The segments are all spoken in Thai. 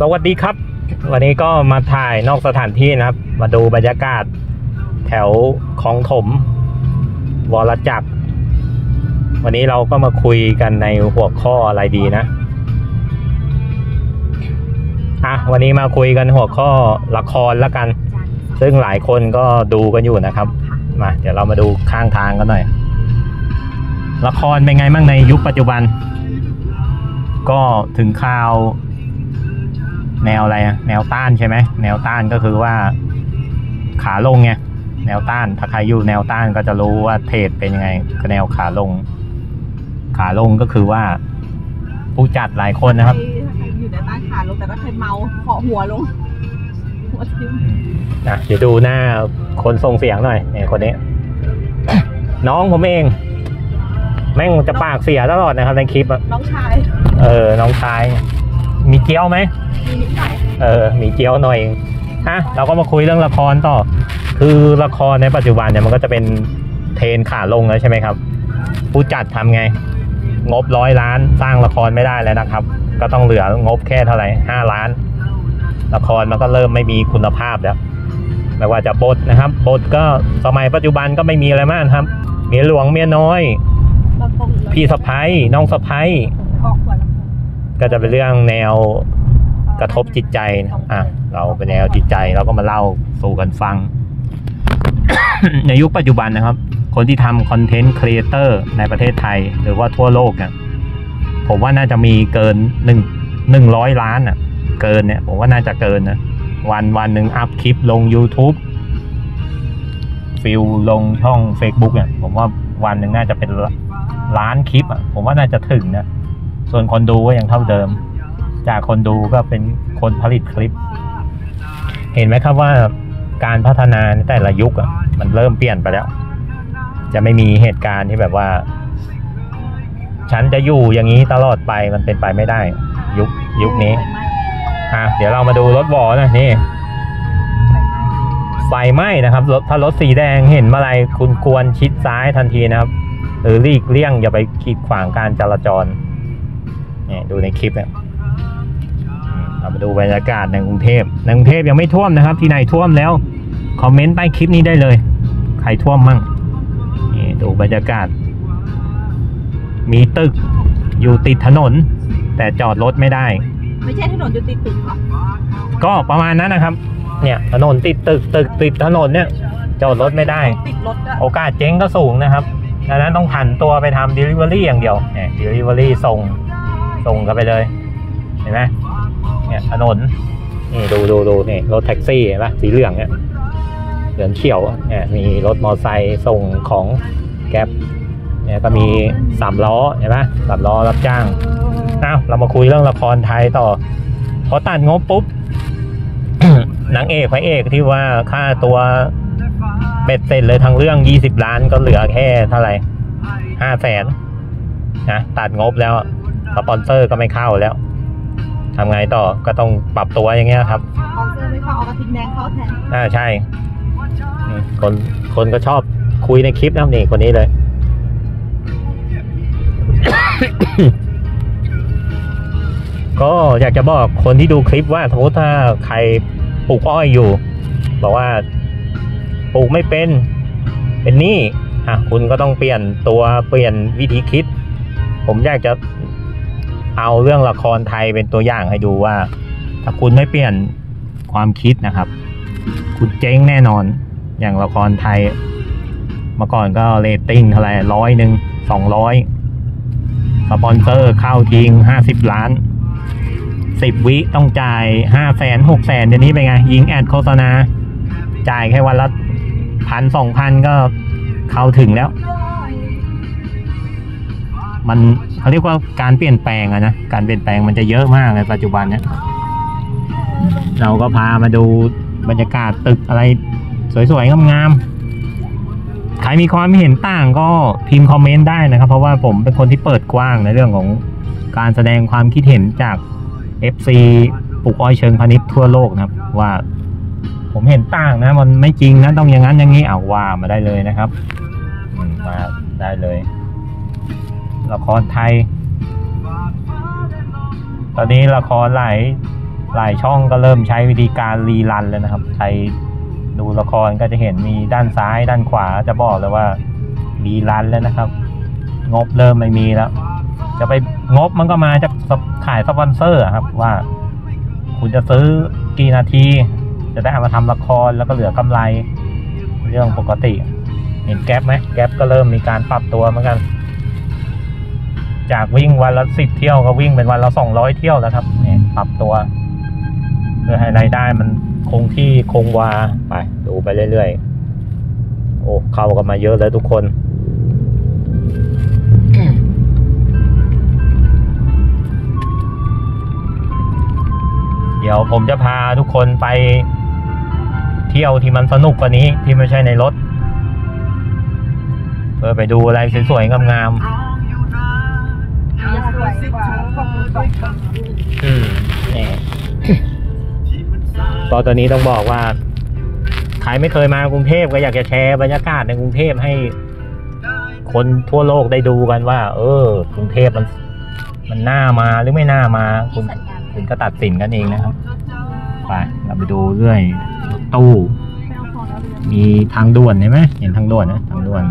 สวัสดีครับ วันนี้ก็มาถ่ายนอกสถานที่นะครับ มาดูบรรยากาศ แถวคลองถม วรจักร วันนี้เราก็มาคุยกันในหัวข้ออะไรดีนะอะวันนี้มาคุยกันหัวข้อละครแล้วกัน ซึ่งหลายคนก็ดูกันอยู่นะครับมาเดี๋ยวเรามาดูข้างทางกันหน่อย ละครเป็นไงบ้างในยุคปัจจุบัน ก็ถึงคราว แนวอะไรอะแนวต้านใช่ไหมแนวต้านก็คือว่าขาลงไงแนวต้าน ถ้าใครอยู่แนวต้านก็จะรู้ว่าเทรดเป็นยังไงก็แนวขาลง ขาลงก็คือว่า ผู้จัดหลายคนนะครับใครอยู่ในต้านขาลงแต่ก็เคยเมาเหาะหัวลงหัวทิ่มนะเดี๋ยวดูหน้าคนส่งเสียงหน่อยเนี่ยคนนี้ น้องผมเอง แม่งจะปากเสียตลอดนะครับในคลิปอะน้องชาย เออ น้องชาย มีเกี้ยวไหมมีนิดหน่อยเออมีเกี้ยวหน่อยฮะเราก็มาคุยเรื่องละครต่อ คือละครในปัจจุบันเนี่ยมันก็จะเป็นเทรนขาลงแล้วใช่ไหมครับ ผู้จัดทำไง งบร้อยล้านสร้างละครไม่ได้แล้วนะครับ ก็ต้องเหลืองบแค่เท่าไหร่ห้าล้าน ละครมันก็เริ่มไม่มีคุณภาพแล้วไม่ว่าจะบทนะครับ บทก็สมัยปัจจุบันก็ไม่มีอะไรมากครับ เมียหลวงเมียน้อยเราตรงพี่สะพ้ยน้องสะใภ้ออ กหัวลำโพงก็จะเป็นเรื่องแนวกระทบจิตใจนะอะเราเป็นแนวจิตใจเราก็มาเล่าสู่กันฟัง ในยุคปัจจุบันนะครับ คนที่ทำ content creator ในประเทศไทย หรือว่าทั่วโลกเนี่ยผมว่าน่าจะมีเกินหนึ่งหนึ่งร้อยล้านอะ เกินเนี่ย ผมว่าน่าจะเกินนะวันวันหนึ่งอัพคลิปลง YouTube ฟิลลงช่อง Facebook เนี่ยผมว่าวันหนึ่งน่าจะเป็นล้านคลิปอะผมว่าน่าจะถึงนะ ส่วนคนดูก็ยังเท่าเดิม จากคนดูก็เป็นคนผลิตคลิป เห็นไหมครับว่าการพัฒนาในแต่ละยุคอะมันเริ่มเปลี่ยนไปแล้ว จะไม่มีเหตุการณ์ที่แบบว่า ฉันจะอยู่อย่างนี้ตลอดไปมันเป็นไปไม่ได้ ยุคยุคนี้อะเดี๋ยวเรามาดูรถวอนะนี่ไฟไหม้นะครับรถถ้ารถสีแดงเห็นอะไรคุณควรชิดซ้ายทันทีนะครับ หรือหลีกเลี่ยงอย่าไปขีดขวางการจราจร นี่ดูในคลิปเนี่ยอืมเรามาดูบรรยากาศในกรุงเทพในกรุงเทพยังไม่ท่วมนะครับ ที่ไหนท่วมแล้ว คอมเมนต์ใต้คลิปนี้ได้เลย ใครท่วมมั่งนี่ดูบรรยากาศ มีตึกอยู่ติดถนน แต่จอดรถไม่ได้ ไม่ใช่ถนนอยู่ติดตึกหรอก็ประมาณนั้นนะครับ เนี่ยถนนติดตึกตึกติดถนนเนี่ย จอดรถไม่ได้ ติดรถอะโอกาสเจ๊งก็สูงนะครับดังนั้นต้องผันตัวไปทำ Delivery อย่างเดียวเนี่ย Delivery ส่ง ส่งกันไปเลย เห็นไหมเนี่ยถนนนี่ดูดูดูนี่รถแท็กซี่เห็นปะสีเหลืองเนี่ยเหลืองเขียวเนี่ยมีรถมอเตอร์ไซค์ส่งของแก๊ปเนี่ยก็มีสามล้อเห็นปะสามล้อรับจ้างอ้าวเรามาคุยเรื่องละครไทยต่อพอตัดงบปุ๊บนางเอกพระเอกที่ว่าค่าตัวเบ็ดเสร็จเลยทั้งเรื่อง20ล้านก็เหลือแค่เท่าไหร่ห้าแสนนะตัดงบแล้ว สปอนเซอร์ก็ไม่เข้าแล้วทำไงต่อก็ต้องปรับตัวอย่างเงี้ยครับคอนเสิร์ตไม่เข้าเอากระทิงแดงเข้าแทนอ่าใช่อืมคนคนก็ชอบคุยในคลิปนะครับนี่คนนี้เลย ก็อยากจะบอกคนที่ดูคลิปว่าสมมติถ้าใครปลูกอ้อยอยู่ บอกว่าปลูกไม่เป็น เป็นหนี้อะคุณก็ต้องเปลี่ยนตัวเปลี่ยนวิธีคิด ผมอยากจะ เอาเรื่องละครไทยเป็นตัวอย่างให้ดูว่า ถ้าคุณไม่เปลี่ยนความคิดนะครับ คุณเจ๊งแน่นอนอย่างละครไทยเมื่อก่อนก็เรตติ้งเท่าไหร่ร้อยหนึ่งสองร้อยสปอนเซอร์เข้าทิ้งห้าสิบล้านสิบวิต้องจ่ายห้าแสนหกแสนเดี๋ยวนี้เป็นไง ยิง ad โฆษณา จ่ายแค่วันละพันสองพันก็เข้าถึงแล้ว มันเขาเรียกว่าการเปลี่ยนแปลงอะนะการเปลี่ยนแปลงมันจะเยอะมากในปัจจุบันเนี้ยเราก็พามาดูบรรยากาศตึกอะไรสวยๆงามๆใครมีความเห็นต่างก็พิมพ์คอมเมนต์ได้นะครับ เพราะว่าผมเป็นคนที่เปิดกว้างในเรื่องของการแสดงความคิดเห็นจาก FC ปลูกอ้อยเชิงพาณิชย์ทั่วโลกนะครับว่าผมเห็นต่างนะมันไม่จริงนะต้องอย่างนั้นอย่างนี้เอาว่ามาได้เลยนะครับมาได้เลย ละครไทย ตอนนี้ละครหลายหลายช่องก็เริ่มใช้วิธีการรีรันแล้วนะครับ ใครดูละครก็จะเห็นมีด้านซ้ายด้านขวาจะบอกเลยว่ารีรันแล้วนะครับ งบเริ่มไม่มีแล้ว จะไปงบมันก็มาจากขายสปอนเซอร์ครับว่า คุณจะซื้อกี่นาที จะได้เอามาทำละครแล้วก็เหลือกำไร เรื่องปกติ เห็นแก๊ปไหมแก๊ปก็เริ่มมีการปรับตัวเหมือนกัน จากวิ่งวันละสิบเที่ยวก็วิ่งเป็นวันละสองร้อยเที่ยวแล้วครับเนี่ยปรับตัว เพื่อให้รายได้มันคงที่คงวาไปดูไปเรื่อยๆโอ้เข้ากันมาเยอะเลยทุกคนเดี๋ยวผมจะพาทุกคนไปเที่ยวที่มันสนุกกว่านี้ที่ไม่ใช่ในรถ เพื่อไปดูอะไรสวยๆงามๆ อืมแหมก็ตอนนี้ต้องบอกว่าใครไม่เคยมากรุงเทพก็อยากจะแชร์บรรยากาศในกรุงเทพให้ คนทั่วโลกได้ดูกันว่า เออ กรุงเทพมันมันน่ามาหรือไม่น่ามา คุณคุณก็ตัดสินกันเองนะครับ ไปเราไปดูเรื่อยรถตู้ มีทางด่วนเห็นไหมเห็นทางด่วนนะทางด่วน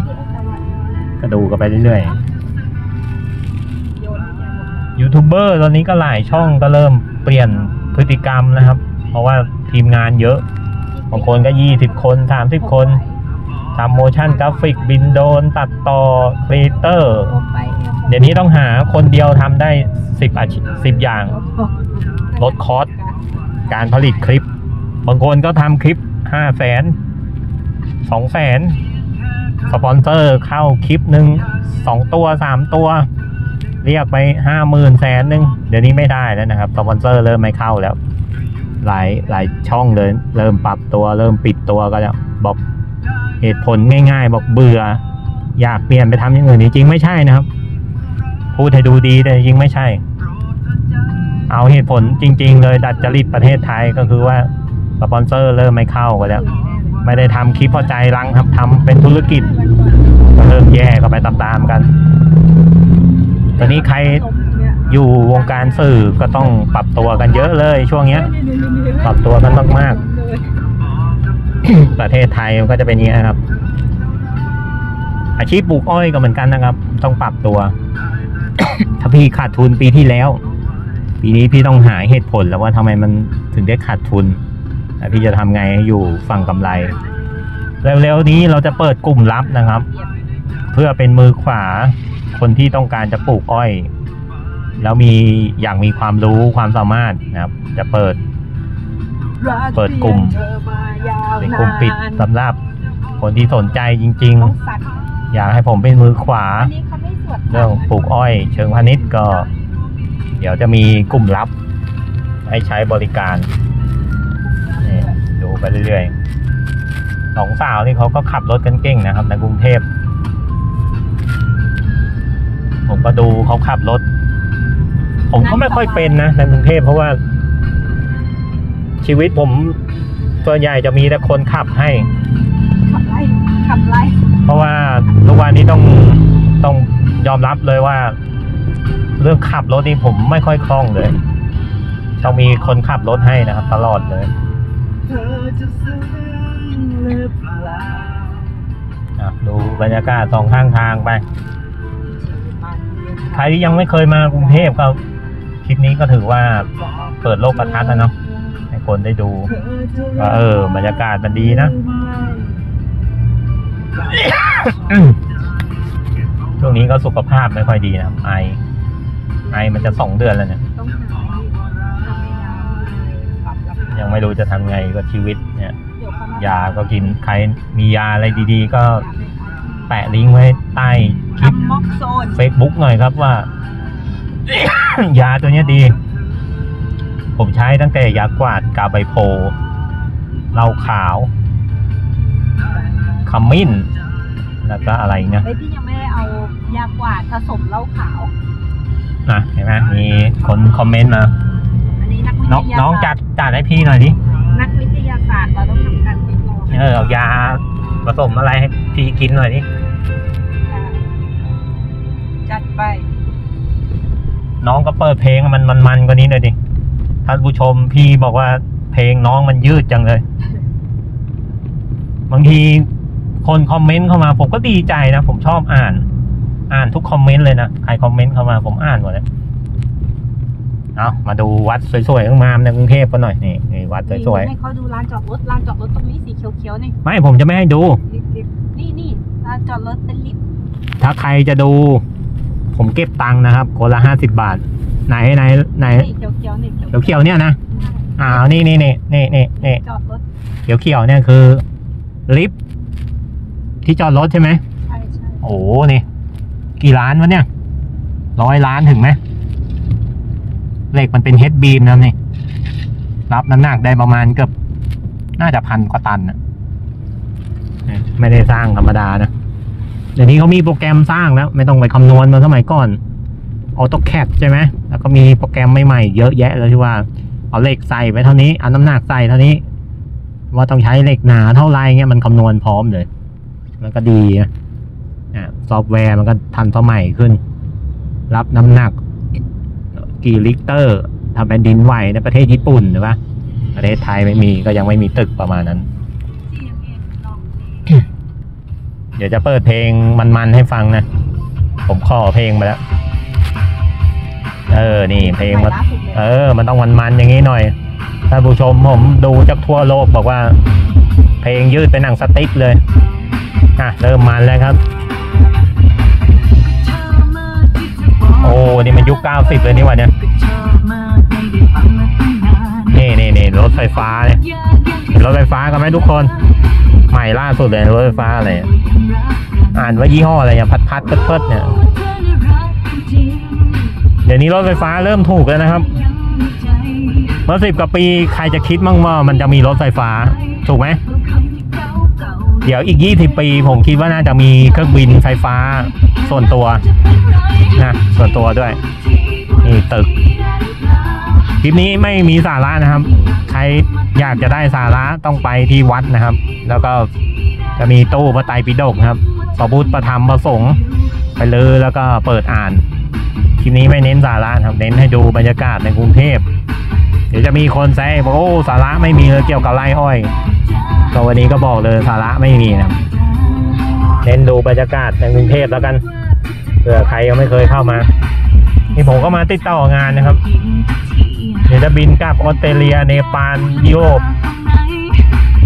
ก็ดูกันไปเรื่อยโยูทูบเบอร์ตอนนี้ก็หลายช่องก็เริ่มเปลี่ยนพฤติกรรมนะครับ เพราะว่าทีมงานเยอะบางคนก็ยี่สิบคนสามสิบคนทำ motion graphic บินโดรน ตัดต่อ creator เดี๋ยวนี้ต้องหาคนเดียวทำได้สิบอาชีพสิบอย่าง ลด cost การผลิตคลิป บางคนก็ทำคลิปห้าแสนสองแสนสปอนเซอร์เข้าคลิปหนึ่งสองตัวสามตัว เรียกไปห้าหมื่นแสนหนึ่งเดี๋ยวนี้ไม่ได้แล้วนะครับสปอนเซอร์เริ่มไม่เข้าแล้ว หลายหลายช่องเลยเริ่มปรับตัวเริ่มปิดตัวก็แล้วบอกเหตุผลง่ายๆ บอกเบื่อ อยากเปลี่ยนไปทำอย่างอื่นจริงๆไม่ใช่นะครับ พูดให้ดูดีแต่จริงไม่ใช่ เอาเหตุผลจริง ๆ เลยดัดจริตประเทศไทยก็คือว่าสปอนเซอร์เริ่มไม่เข้ากันแล้ว ไม่ได้ทำคลิปพอใจรังครับทำเป็นธุรกิจก็เริ่มแย่กันไปตามๆกัน ตอนนี้ใครอยู่วงการสื่อก็ต้องปรับตัวกันเยอะเลยช่วงเนี้ย ปรับตัวกันมากๆ ประเทศไทยมันก็จะเป็นอย่างนี้ยครับ อาชีพปลูกอ้อยก็เหมือนกันนะครับ ต้องปรับตัว ถ้าพี่ขาดทุนปีที่แล้ว ปีนี้พี่ต้องหาเหตุผลแล้วว่าทำไมมันถึงได้ขาดทุนแล้วพี่จะทำไงให้อยู่ฝั่งกำไร เร็วๆนี้เราจะเปิดกลุ่มลับนะครับ เพื่อเป็นมือขวา คนที่ต้องการจะปลูกอ้อย แล้วมีอย่างมีความรู้ความสามารถนะครับ จะเปิด เปิดกลุ่มเป็นกลุ่มปิดสำหรับคนที่สนใจจริง ๆ อยากให้ผมเป็นมือขวา เรื่องปลูกอ้อย เชิงพาณิชย์ก็ เดี๋ยวจะมีกลุ่มลับ ให้ใช้บริการดูไปเรื่อยๆสองสาวนี่เขาก็ขับรถกันเก่งนะครับในกรุงเทพ มก็ดูเขาขับรถ ผมก็ไม่ค่อยเป็นนะในกรุงเทพเพราะว่า ชีวิตผมส่วนใหญ่จะมีแต่คนขับให้ ขับไล่ขับไล่เพราะว่าทุกวันนี้ต้องต้องยอมรับเลยว่า เรื่องขับรถนี่ผมไม่ค่อยคล่องเลยต้องมีคนขับรถให้นะครับ ตลอดเลยอะดูบรรยากาศสองข้างทางไป ใครที่ยังไม่เคยมากรุงเทพก็คลิปนี้ก็ถือว่าเปิดโลกกระทัดนะเนาะให้คนได้ดูว่าเออบรรยากาศมันดีนะช่วงนี้ก็สุขภาพไม่ค่อยดีนะไอไอมันจะสองเดือนแล้วเนี่ยยังไม่รู้จะทำไงกับชีวิตเนี่ยยามยาก็กินใครมียาอะไรดี ๆ ก็แปะลิงก์ไว้ใต้ คลิปทำม็อกโซน Facebook หน่อยครับว่า ยาตัวเนี้ยดี ผมใช้ตั้งแต่ยากวาดกาใบโพเหล้าขาวขมิ้น แล้วก็อะไรอีกนะเฮ้ยพี่ยังไม่ได้เอายากวาดผสมเหล้าขาวนะเห็นไหมมีคนคอมเมนต์มาอันนี้นักวิน้องทยาน้องศาจัสตดร์จัดให้พี่หน่อยดินักวิทยาศาสตร์เราต้องทำการทดลองเออเอายาผสมอะไรให้พี่กินหน่อยดิ น้องก็เปิดเพลงมันมันมันกว่านี้หน่อยดิท่านผู้ชมพี่บอกว่าเพลงน้องมันยืดจังเลย บางทีคนคอมเมนต์เข้ามา ผมก็ดีใจนะผมชอบอ่าน อ่านทุกคอมเมนต์เลยนะใครคอมเมนต์เข้ามาผมอ่านหมดเลยเอามาดูวัดสวยๆงามๆในกรุงเทพกันหน่อยนี่นี่วัดสวยให้เขาดูลานจอดรถลานจอดรถตรงนี้สีเขียวๆนี่ๆไม่ผมจะไม่ให้ดู นี่นี่ลานจอดรถเป็นลิฟต์ถ้าใครจะดู ผมเก็บตังค์นะครับคนละห้าสิบบาท ไหนไหนไหนนี่เขียวๆนี่เขียวเขียวๆเนี่ยนะอ้าวนี่นี่นี่นี่นี่นี่จอดรถเขียวเขียวๆเนี่ยคือ ลิฟต์ที่จอดรถใช่ไหมใช่ใช่โอ้โหนี่กี่ล้านวะเนี่ยร้อยล้านถึงไหมเหล็กมันเป็นเฮดบีมนะนี่รับน้ำหนักได้ประมาณเกือบน่าจะพันกว่าตันนะเนี่ยไม่ได้สร้างธรรมดานะ เดี๋ยวนี้เขามีโปรแกรมสร้างแล้ว ไม่ต้องไปคำนวณเหมือนสมัยก่อนAutoCAD ใช่ไหมแล้วก็มีโปรแกรมใหม่ๆเยอะแยะเลยที่ว่า เอาเหล็กใส่ไว้เท่านี้เอาน้ำหนักใส่เท่านี้ ว่าต้องใช้เหล็กหนาเท่าไรเงี้ยมันคำนวณพร้อมเลยแล้วก็ดีนะอะซอฟต์แวร์มันก็ทันสมัยขึ้น รับน้ำหนักกี่ลิตรทำแผ่นดินไหวในประเทศญี่ปุ่นหรือปะประเทศไทยไม่มีก็ยังไม่มีตึกประมาณนั้น เดี๋ยวจะเปิดเพลงมันๆให้ฟังนะ ผมขอเพลงมาแล้ว เออ นี่เพลงใหม่มันล่าสุดเลยเออ มันต้องมันๆอย่างนี้หน่อย ท่านผู้ชมผมดูจากทั่วโลกบอกว่า เพลงยืดเป็นหนังสติ๊กเลย อะ เริ่มมันแล้วครับ โอ้ นี่มันยุค90เลยนี่หว่าเนี่ย นี่นี่นี่รถไฟฟ้าเนี่ยเห็น รถไฟฟ้ากันไหมทุกคน ใหม่ล่าสุดเลยรถไฟฟ้าอะไรอ่านว่ายี่ห้ออะไรอะพัดพัดเพิดเพิดเนี่ยเดี๋ยวนี้รถไฟฟ้าเริ่มถูกแล้วนะครับเมื่อสิบกว่าปีใครจะคิดมั่งว่ามันจะมีรถไฟฟ้า ถูกไหม เดี๋ยวอีก20ปีผมคิดว่าน่าจะมีเครื่องบินไฟฟ้าส่วนตัวนะส่วนตัวด้วยนี่ตึก คลิปนี้ไม่มีสาระนะครับ ใครอยากจะได้สาระต้องไปที่วัดนะครับ แล้วก็จะมีตู้พระไตรปิฎกครับพระพุทธประธรรมประสงค์ไปเลยแล้วก็เปิดอ่าน คลิปนี้ไม่เน้นสาระนะครับ เน้นให้ดูบรรยากาศในกรุงเทพ เดี๋ยวจะมีคนแซงบอกโอ้สาระไม่มีเลยเกี่ยวกับไร่อ้อยก็วันนี้ก็บอกเลยสาระไม่มีนะเน้นดูบรรยากาศในกรุงเทพแล้วกันเผื่อใครยังไม่เคยเข้ามา นี่ผมก็มาติดต่องานนะครับ เดี๋ยวจะบินกลับออสเตรเลียเนปาลยุโรป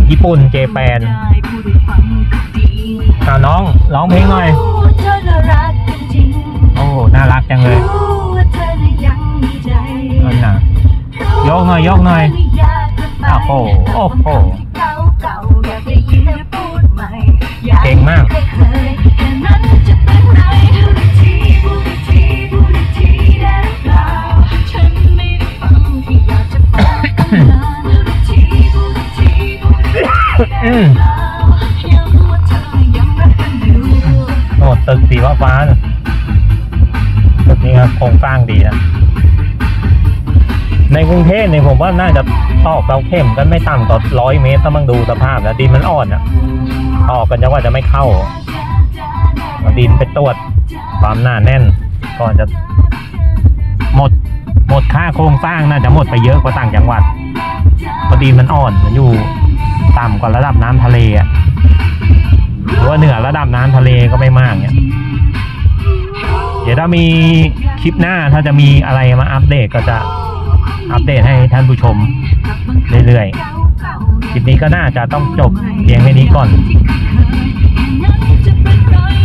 ญี่ปุ่นเจแปนอาน้องร้องเพลงหน่อย โอ้ น่ารักจังเลยนั่นน่ะยกหน่อยยกหน่อยโอ้โหโอ้โหเก่งมาก อืมโอ้ตึกสีฟ้าๆตึกนี้ครับโครงสร้างดีนะในกรุงเทพเนี่ยผมว่าน่าจะตอกเสาเข็มกันไม่ต่ำกว่าร้อยเมตรถ้ามังดูสภาพแล้วดินมันอ่อนอะตอกกันจะว่าจะไม่เข้าดินไปตรวจความหนาแน่น ก่อนจะหมดหมดค่าโครงสร้างน่าจะหมดไปเยอะกว่าต่างจังหวัดเพราะดินมันอ่อนมันอยู่ ต่ำกว่าระดับน้ำทะเลอะหรือว่าเหนือระดับน้ำทะเลก็ไม่มากเนี่ยเดี๋ยวถ้ามีคลิปหน้าถ้าจะมีอะไรมาอัปเดตก็จะอัปเดตให้ท่านผู้ชมเรื่อยๆ คลิปนี้ก็น่าจะต้องจบเพียงแค่นี้ก่อน